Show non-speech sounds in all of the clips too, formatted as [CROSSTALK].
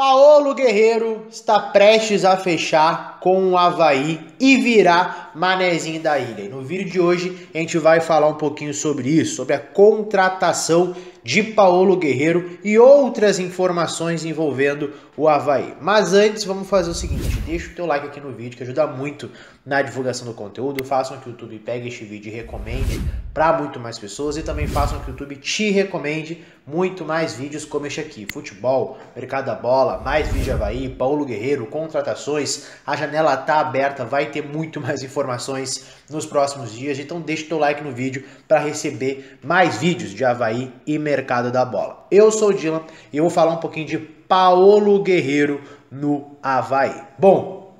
Paolo Guerreiro está prestes a fechar com o Havaí e virar manezinho da ilha. E no vídeo de hoje a gente vai falar um pouquinho sobre isso, sobre a contratação de Paolo Guerreiro e outras informações envolvendo o Havaí. Mas antes, vamos fazer o seguinte: deixa o teu like aqui no vídeo, que ajuda muito na divulgação do conteúdo. Façam que o YouTube pegue este vídeo e recomende para muito mais pessoas e também façam que o YouTube te recomende muito mais vídeos como este aqui: futebol, mercado da bola, mais vídeo de Havaí, Paulo Guerreiro, contratações. A tá aberta, vai ter muito [LAUGHS] mais informações nos próximos dias. Então deixa o teu like no vídeo para receber mais vídeos de Havaí e mercado da bola. Eu sou o Dylan e eu vou falar um pouquinho de Paolo Guerreiro no Havaí. Bom,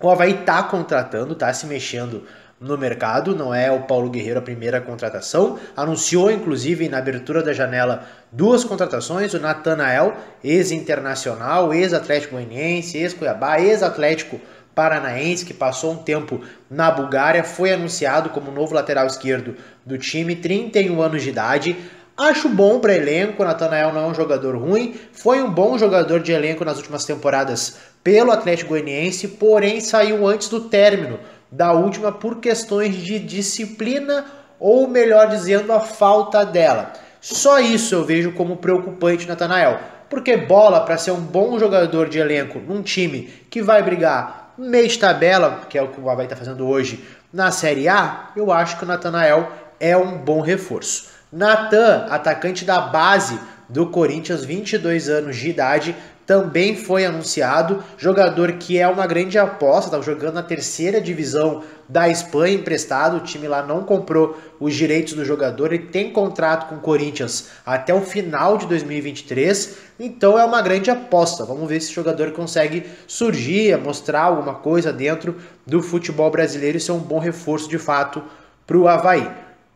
o Havaí está contratando, está se mexendo no mercado, não é o Paulo Guerreiro a primeira contratação. Anunciou, inclusive, na abertura da janela, duas contratações: o Natanael, ex-internacional, ex-Atlético Goianiense, ex-Cuiabá, ex-Atlético Paranaense, que passou um tempo na Bulgária, foi anunciado como novo lateral esquerdo do time, 31 anos de idade. Acho bom para elenco, Natanael não é um jogador ruim, foi um bom jogador de elenco nas últimas temporadas pelo Atlético Goianiense, porém saiu antes do término da última por questões de disciplina ou melhor dizendo, a falta dela. Só isso eu vejo como preocupante Natanael, porque bola para ser um bom jogador de elenco num time que vai brigar de tabela, que é o que o Havaí está fazendo hoje na Série A, eu acho que o Natanael é um bom reforço. Natan, atacante da base do Corinthians, 22 anos de idade, também foi anunciado. Jogador que é uma grande aposta, estava jogando na terceira divisão da Espanha, emprestado. O time lá não comprou os direitos do jogador. Ele tem contrato com o Corinthians até o final de 2023. Então é uma grande aposta. Vamos ver se o jogador consegue surgir, mostrar alguma coisa dentro do futebol brasileiro e ser um bom reforço de fato para o Havaí.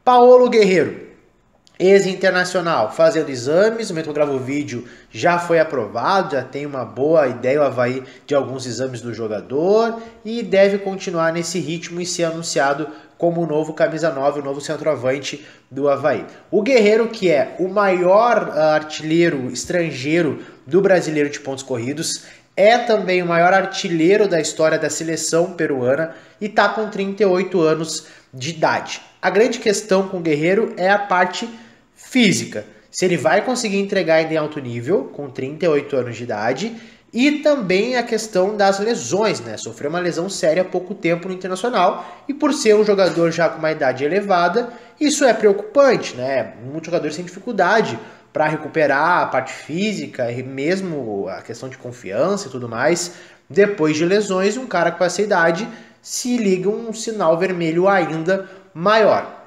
Paulo Guerreiro ex-internacional, fazendo exames, no momento que eu gravo o vídeo já foi aprovado, já tem uma boa ideia o Havaí de alguns exames do jogador e deve continuar nesse ritmo e ser anunciado como o novo camisa 9, o novo centroavante do Havaí. O Guerreiro, que é o maior ah, artilheiro estrangeiro do brasileiro de pontos corridos, é também o maior artilheiro da história da seleção peruana e está com 38 anos de idade. A grande questão com o Guerreiro é a parte física. Se ele vai conseguir entregar em alto nível, com 38 anos de idade, e também a questão das lesões, né? Sofreu uma lesão séria há pouco tempo no Internacional e por ser um jogador já com uma idade elevada, isso é preocupante, né? Muitos jogadores têm dificuldade para recuperar a parte física e mesmo a questão de confiança e tudo mais. Depois de lesões, um cara com essa idade se liga um sinal vermelho ainda maior.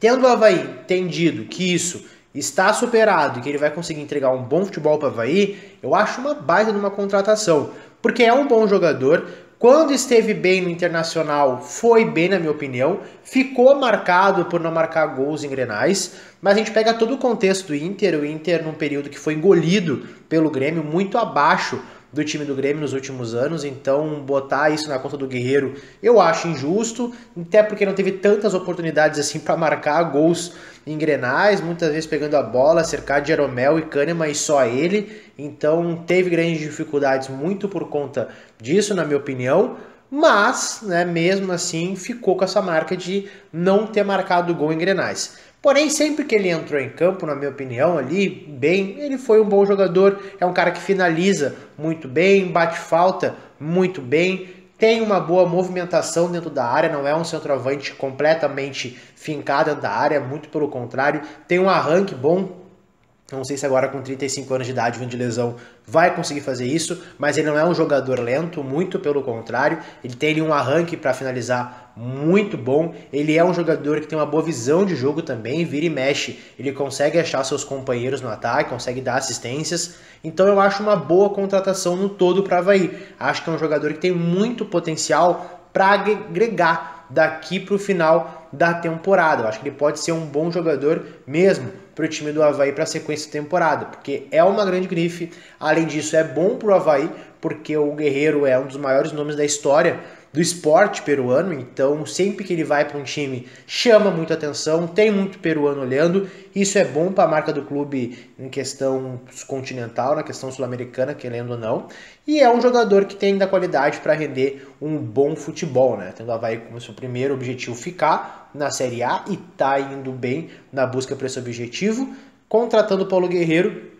Tendo o Havaí entendido que isso está superado e que ele vai conseguir entregar um bom futebol para o Havaí, eu acho uma baita de uma contratação. Porque é um bom jogador, quando esteve bem no Internacional, foi bem na minha opinião, ficou marcado por não marcar gols em Grenais, mas a gente pega todo o contexto do Inter, o Inter num período que foi engolido pelo Grêmio, muito abaixo do time do Grêmio nos últimos anos, então botar isso na conta do Guerreiro eu acho injusto, até porque não teve tantas oportunidades assim [LAUGHS] para marcar gols em Grenais, muitas vezes pegando a bola, cercado de Jeromel e Kahneman e só ele, então teve grandes dificuldades muito por conta disso, na minha opinião, mas, né, mesmo assim, ficou com essa marca de não ter marcado gol em Grenais. Porém, sempre que ele entrou em campo, na minha opinião, ali, bem, ele foi um bom jogador. É um cara que finaliza muito bem, bate falta muito bem, tem uma boa movimentação dentro da área, não é um centroavante completamente fincado dentro da área, muito pelo contrário, tem um arranque bom, não sei se agora com 35 anos de idade, vindo de lesão, vai conseguir fazer isso, mas ele não é um jogador lento, muito pelo contrário. Ele tem um arranque para finalizar muito bom. Ele é um jogador que tem uma boa visão de jogo também, vira e mexe. Ele consegue achar seus companheiros no ataque, consegue dar assistências. Então eu acho uma boa contratação no todo para Havaí. Acho que é um jogador que tem muito potencial para agregar daqui para o final da temporada. Eu acho que ele pode ser um bom jogador mesmo para o time do Havaí para a sequência da temporada, porque é uma grande grife. Além disso, é bom para o Havaí, porque o Guerreiro é um dos maiores nomes da história do esporte peruano, então sempre que ele vai para um time chama muita atenção, tem muito peruano olhando, isso é bom para a marca do clube em questão continental, na questão sul-americana, querendo ou não, e é um jogador que tem da qualidade para render um bom futebol, né? Tendo o Havaí como seu primeiro objetivo ficar na Série A e tá indo bem na busca por esse objetivo, contratando o Paulo Guerreiro,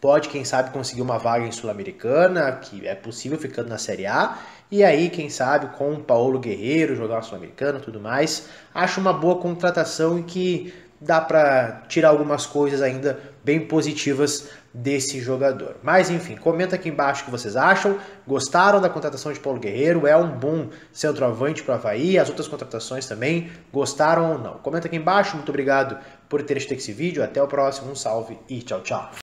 pode, quem sabe, conseguir uma vaga em Sul-Americana, que é possível ficando na Série A, e aí, quem sabe, com o Paulo Guerreiro jogar Sul-Americana e tudo mais. Acho uma boa contratação e que dá para tirar algumas coisas ainda bem positivas desse jogador. Mas enfim, comenta aqui embaixo o que vocês acham. Gostaram da contratação de Paulo Guerreiro? É um bom centroavante para o Havaí? As outras contratações também gostaram ou não? Comenta aqui embaixo. Muito obrigado por ter assistido esse vídeo. Até o próximo. Um salve e tchau, tchau.